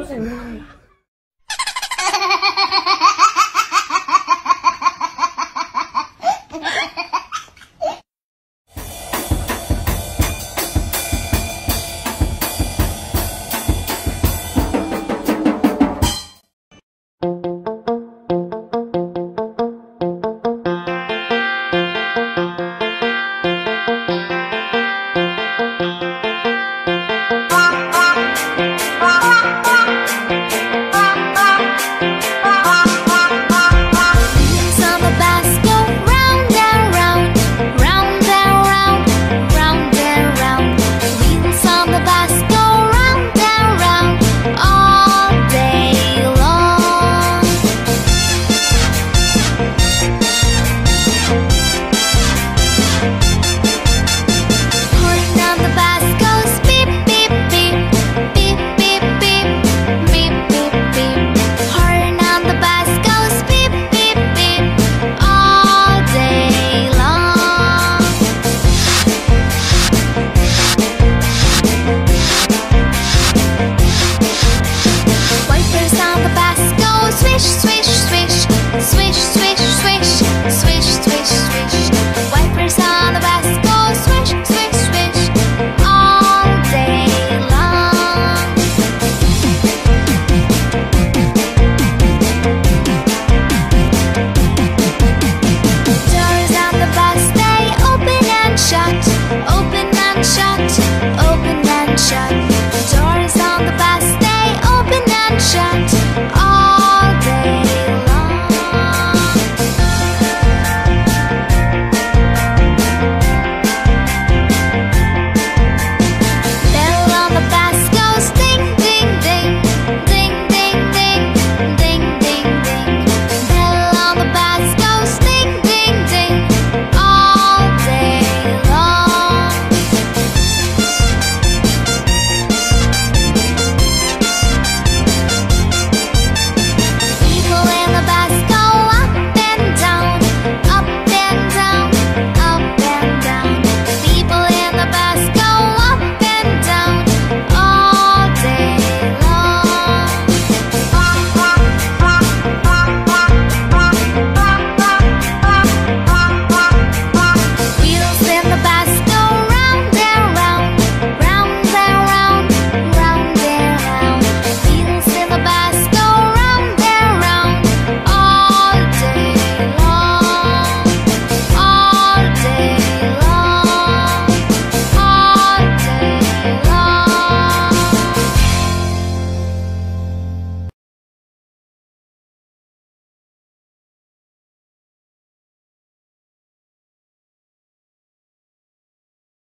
不うで。